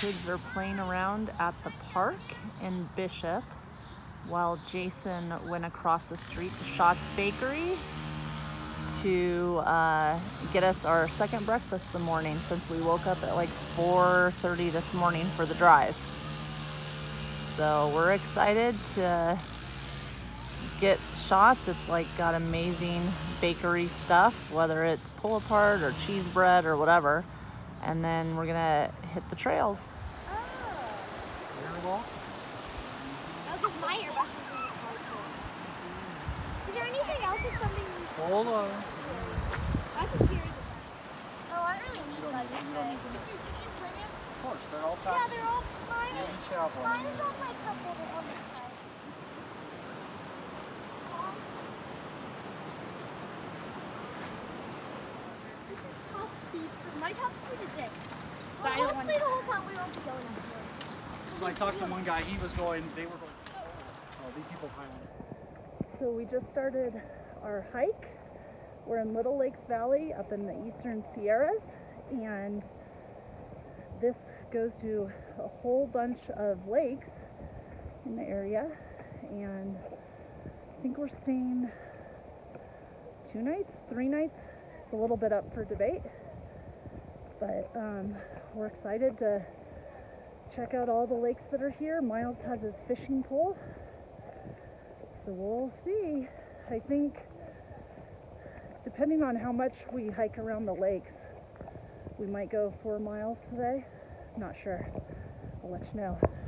kids are playing around at the park in Bishop while Jason went across the street to Schat's Bakery to uh, get us our second breakfast the morning since we woke up at like 4.30 this morning for the drive. So we're excited to get Schat's. It's like got amazing bakery stuff, whether it's pull apart or cheese bread or whatever. And then we're gonna hit the trails. Oh, oh because my airbrush is in the car too. Is there anything else that's something Hold on. I can carry this? Oh, I really need those today. Of course, they're all Yeah, they're all mine. You Is, each have one. mine is on my cup holder on this side. This is top speed. My top speed is this. But hopefully the whole time we won't be going up here. So I talked to one guy, he was going, they were going, oh, these people finally. So we just started our hike. We're in Little Lakes Valley up in the eastern Sierras and this goes to a whole bunch of lakes in the area and I think we're staying two nights, three nights. It's a little bit up for debate, but um, we're excited to check out all the lakes that are here. Miles has his fishing pole, so we'll see. I think depending on how much we hike around the lakes, we might go four miles today. Not sure. I'll let you know.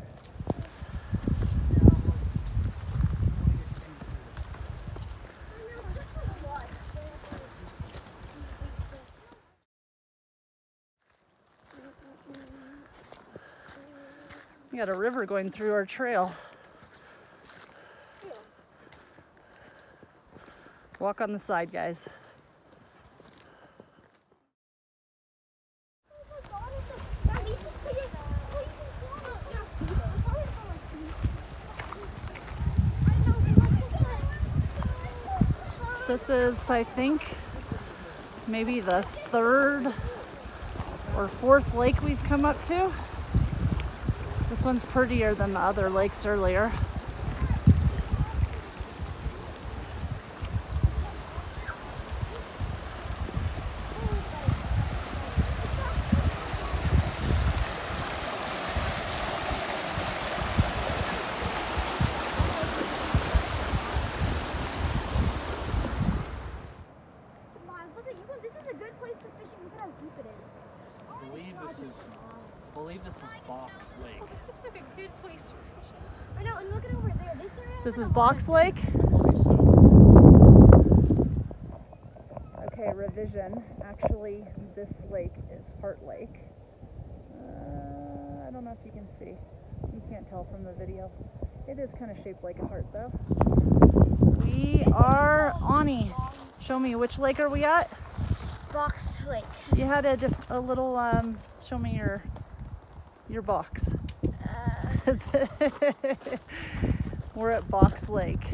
We got a river going through our trail. Walk on the side, guys. This is, I think, maybe the third or fourth lake we've come up to. This one's prettier than the other lakes earlier. Look at you. This is a good place for fishing. Look at how deep it is. I believe this is, I believe this is Box Lake. This looks like a good place for fishing. I know, and look at over there. This area. has This like is Box Lake. I believe so. Okay, revision. Actually, this lake is Heart Lake. Uh, I don't know if you can see. You can't tell from the video. It is kind of shaped like a heart, though. We are Ani. Show me which lake are we at? Box Lake. You had a, diff- a little. Um, show me your your box. Uh, We're at Box Lake.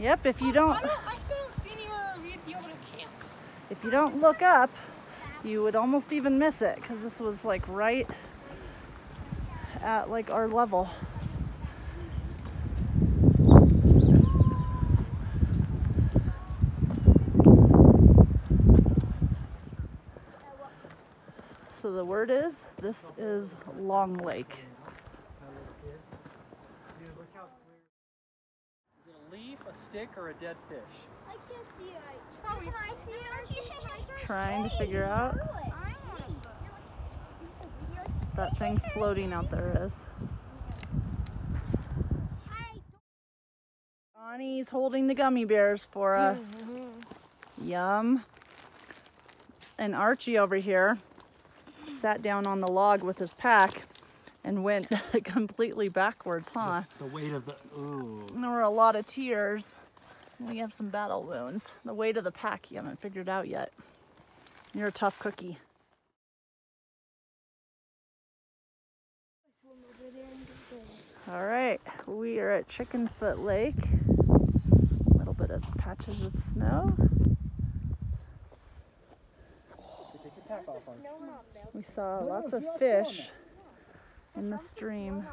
Yep. If you don't. I don't. I still don't see anywhere we'd be able to camp. If you don't look up, you would almost even miss it because this was like right at like our level. So the word is this is Long Lake. Is it a leaf, a stick, or a dead fish? I can't see it. It's probably. Can I see Trying to figure out that thing floating out there is. Bonnie's holding the gummy bears for us. Mm-hmm. Yum. And Archie over here sat down on the log with his pack and went completely backwards, huh? The weight of the ooh. And there were a lot of tears. We have some battle wounds. The weight of the pack you haven't figured out yet. You're a tough cookie. All right, we are at Chickenfoot Lake. A little bit of patches of snow. Take your pack off. Archie. We saw lots of do not fish in the stream.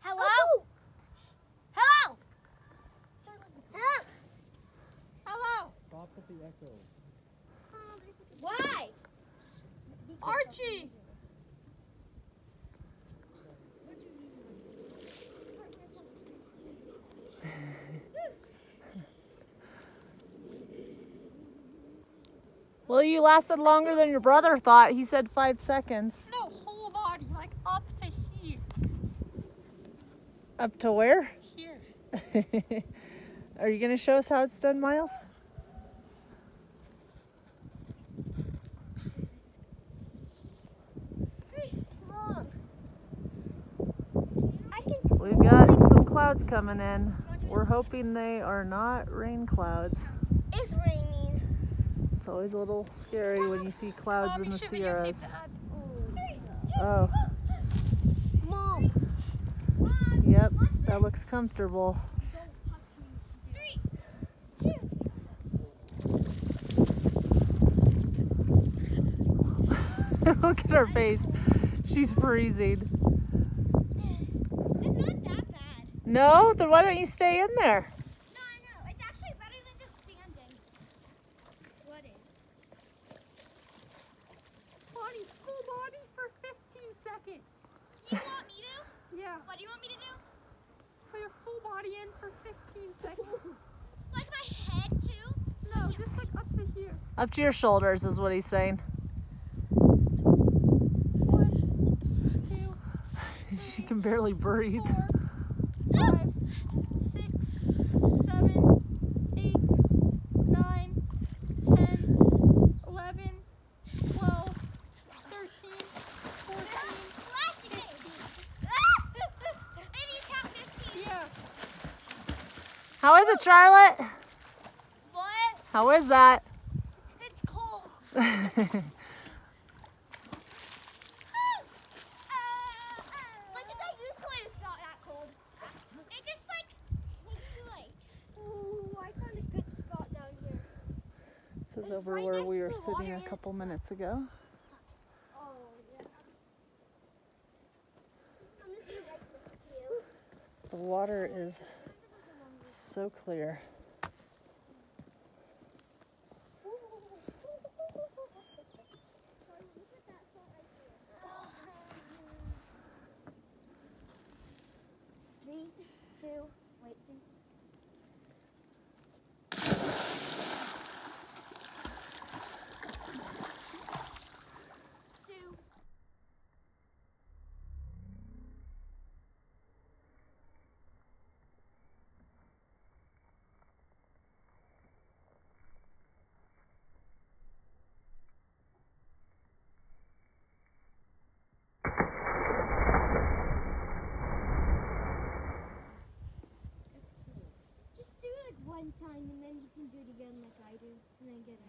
Hello? Hello? Hello? Hello, Stop with the echo. Why? Archie. Well, you lasted longer than your brother thought. He said five seconds. No, whole body, like up to here. Up to where? Here. Are you going to show us how it's done, Miles? Can. We've got some clouds coming in. We're hoping they are not rain clouds. It's. It's always a little scary when you see clouds Mommy in the Sierras. videotape that. Oh, Mom. yep, that looks comfortable. Three, two. Look at her face. She's freezing. It's not that bad. No? Then why don't you stay in there? No, I know. It's actually better than just standing. What is? Body, full body for 15 seconds. You want me to? Yeah, What do you want me to do? put your full body in for 15 seconds. Like my head too? No, just like up to here. Up to your shoulders is what he's saying. One, two, She can barely breathe. four, How is it, Charlotte? What? How is that? It's cold. Like if I use it's not that cold. It just like makes you like, ooh, I found a good spot down here. This is It's over right where we were sitting a couple minutes ago. Oh yeah. I'm gonna be right with you. The water is so clear. Three, two, wait, three. Two. Just do it one time and then you can do it again like I do and then get it.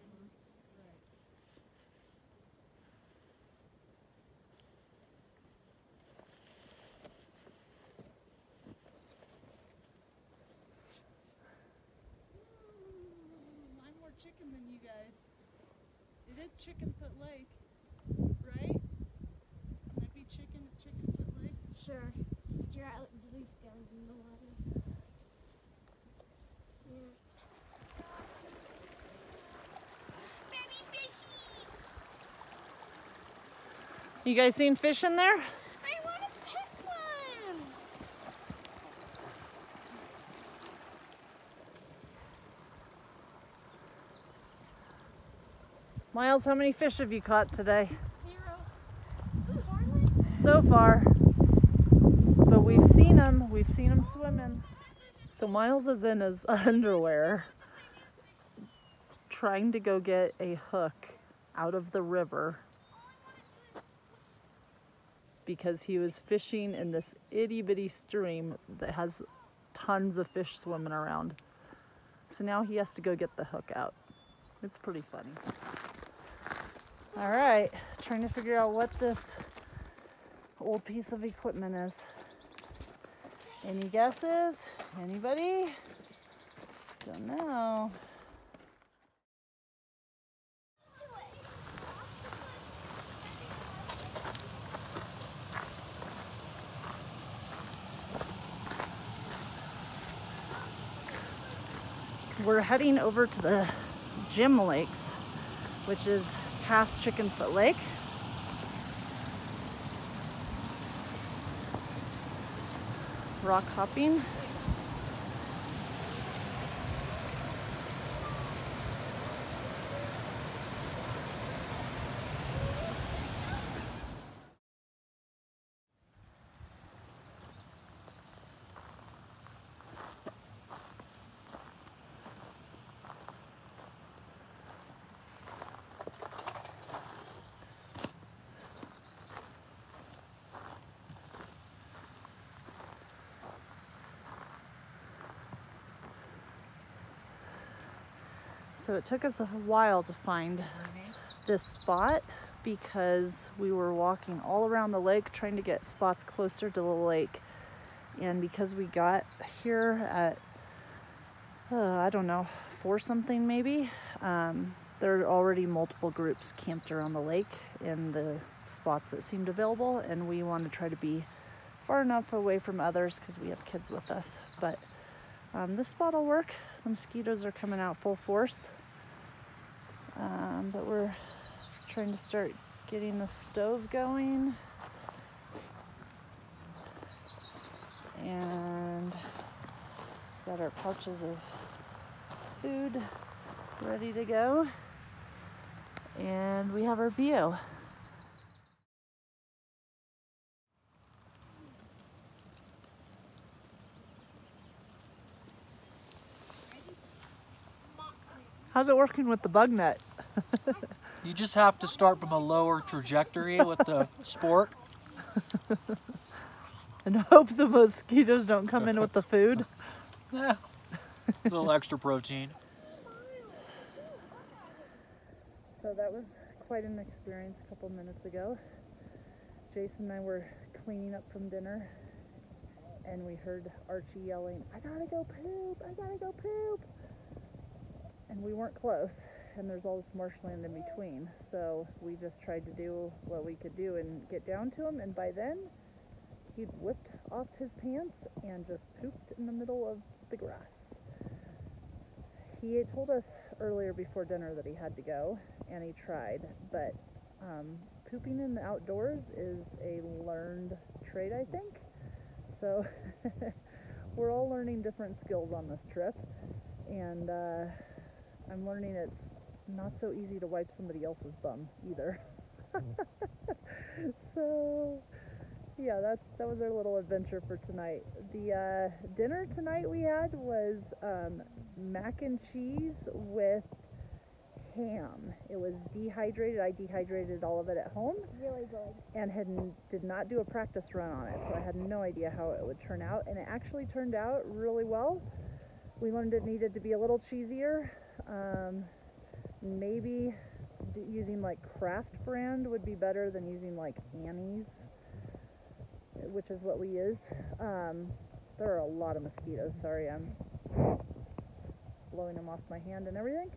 I'm more chicken than you guys. It is Chickenfoot Lake, right? Might be chicken Chickenfoot Lake. Sure. Since you're at least going in the water. You guys seen fish in there? I want to pick one. Miles, how many fish have you caught today? Zero. So far. But we've seen them. We've seen them swimming. So Miles is in his underwear trying to go get a hook out of the river because he was fishing in this itty bitty stream that has tons of fish swimming around. So now he has to go get the hook out. It's pretty funny. All right, trying to figure out what this old piece of equipment is. Any guesses? Anybody? Don't know. We're heading over to the Gem Lakes, which is past Chickenfoot Lake. Rock hopping. So it took us a while to find this spot because we were walking all around the lake trying to get spots closer to the lake. And because we got here at, uh, I don't know, four something maybe, um, there are already multiple groups camped around the lake in the spots that seemed available. And we want to try to be far enough away from others because we have kids with us. But um, this spot will work. The mosquitoes are coming out full force. Um, but we're trying to start getting the stove going. And got our pouches of food ready to go. And we have our view. How's it working with the bug net? You just have to start from a lower trajectory with the spork. and hope the mosquitoes don't come in with the food. Yeah. A little extra protein. So that was quite an experience a couple minutes ago. Jason and I were cleaning up from dinner and we heard Archie yelling, I gotta go poop, I gotta go poop. And we weren't close and there's all this marshland in between. So we just tried to do what we could do and get down to him and by then he'd whipped off his pants and just pooped in the middle of the grass. He had told us earlier before dinner that he had to go, and he tried, but um, pooping in the outdoors is a learned trait, I think. So we're all learning different skills on this trip, and uh, I'm learning it's not so easy to wipe somebody else's bum either. so yeah, that's that was our little adventure for tonight. The uh, dinner tonight we had was um, mac and cheese with ham. It was dehydrated. I dehydrated all of it at home Really good. and had did not do a practice run on it, so I had no idea how it would turn out, and it actually turned out really well. We learned it needed to be a little cheesier. Um, maybe using like Kraft brand would be better than using like Annie's, which is what we use. Um, there are a lot of mosquitoes. Sorry, I'm blowing them off my hand and everything.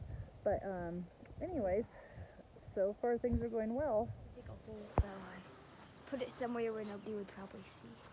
But um, anyways, so far things are going well. To Dig a hole so I put it somewhere where nobody would probably see.